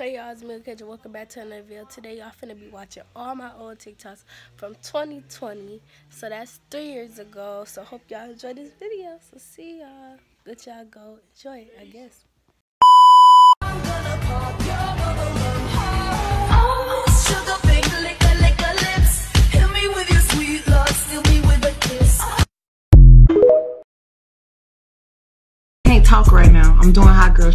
Hey y'all, it's Milk and welcome back to another video. Today y'all finna be watching all my old TikToks from 2020. So that's three years ago. So hope y'all enjoy this video. So see y'all. Good y'all go enjoy it, I guess. Can't talk right now. I'm doing hot girl.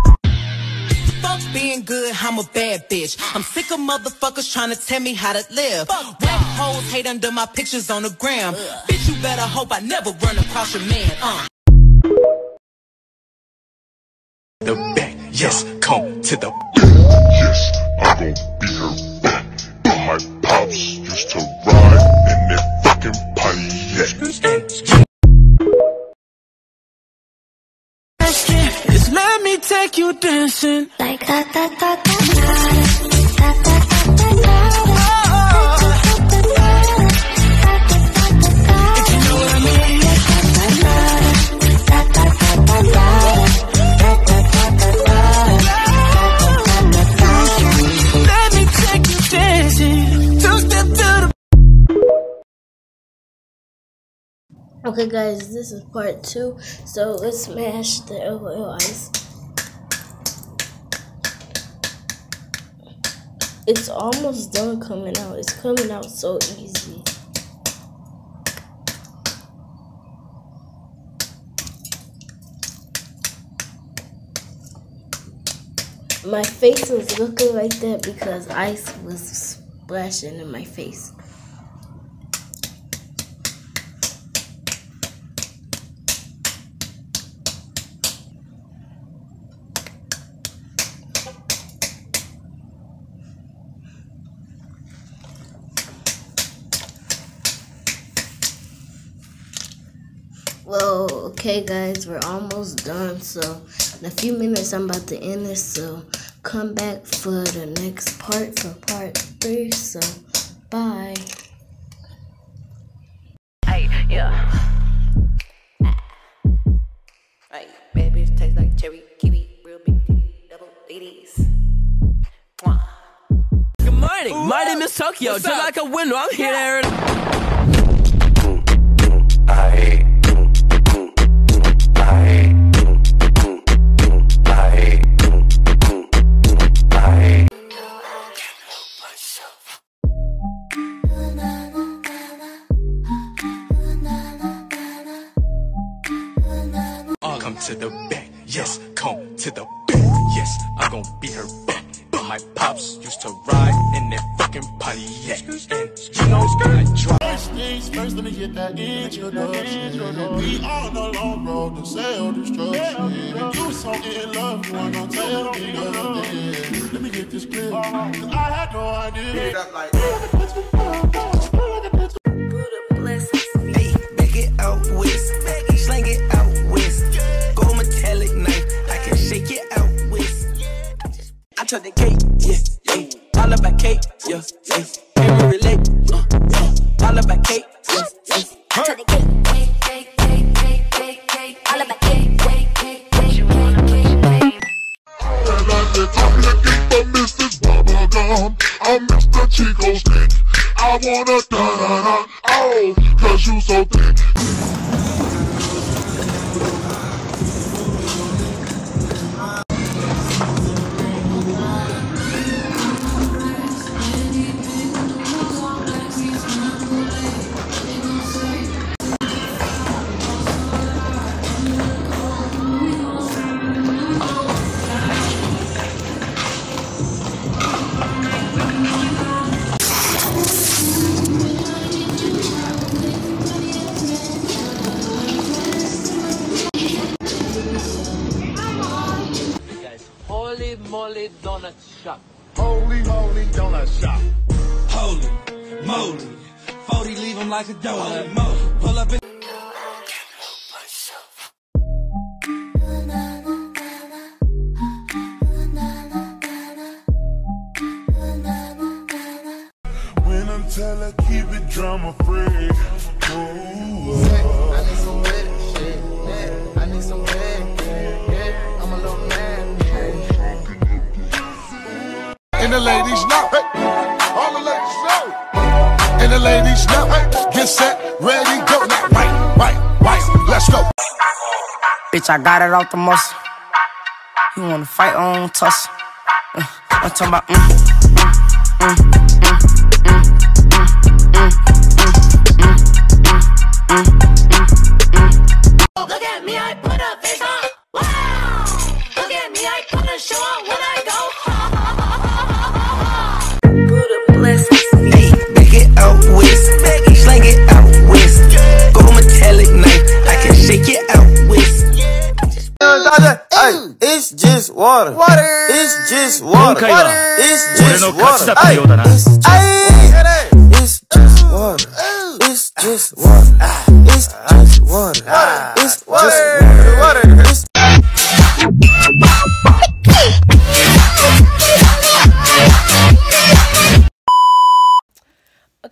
Fuck being good, I'm a bad bitch. I'm sick of motherfuckers trying to tell me how to live. Rap hoes hate under my pictures on the gram. Bitch, you better hope I never run across your man. Uh. the back, yes, come to the Yes, I'm gon' be her back. But my pops used to ride in that fucking Pontiac. Just let me take you dancing. Okay guys, this is part two, so let's smash the LOL ice. It's almost done coming out. It's coming out so easy. My face was looking like that because ice was splashing in my face. Well, okay, guys, we're almost done. So, in a few minutes, I'm about to end this. So, come back for the next part for part three. So, bye. Hey, yeah. Hey, bad bitch taste like cherry, kiwi, real big titty, double ladies. Good morning. My name is Tokyo. Just like a window, I'm here. Aaron. Come to the back, yes, come to the back, yes, I'm gon' beat her back. But my pops used to ride in that fucking Pontiac, and you know I drive. First things first, let me get that introduction. We on the long road to self-destruction. You was so in love, you weren't gonna tell me nothing. Let me get this clear, 'cause I had no idea. Hey, I took the cake, yeah, yeah. All about cake, yeah, yeah. Can we relate? Uh, uh. All about cake, yeah, yeah. And I'm the chocolate cake for Mrs. Bubblegum. I'm Mr. Chico Stick. I wanna da da da. Oh, cause you so thick. Holy moly donut shop. Holy moly, donut shop. Holy moly. 40 leave him like a donut. Mo- Pull up in. When I'm telling, keep it drama free. Ooh, out. Hey, all the ladies know. And the ladies know. Hey, get set, ready, go. Now, right, right, right. Let's go. Bitch, I got it off the muscle. You wanna fight on tussle? Uh, I'm talking about. Mm, mm, mm, Look at me, I put a face on. Wow! Look at me, I put It's just water. Water. It's just water. water. It's just water. Ay, it's just, it's just water. It's just water. It's just water. It's just water. It's just water.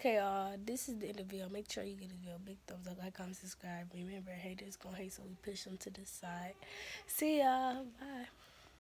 Okay, y'all, this is the end of the video. Make sure you give this video a big thumbs up, like, comment, subscribe. Remember, haters gonna hate, so we push them to the side. See y'all. Bye.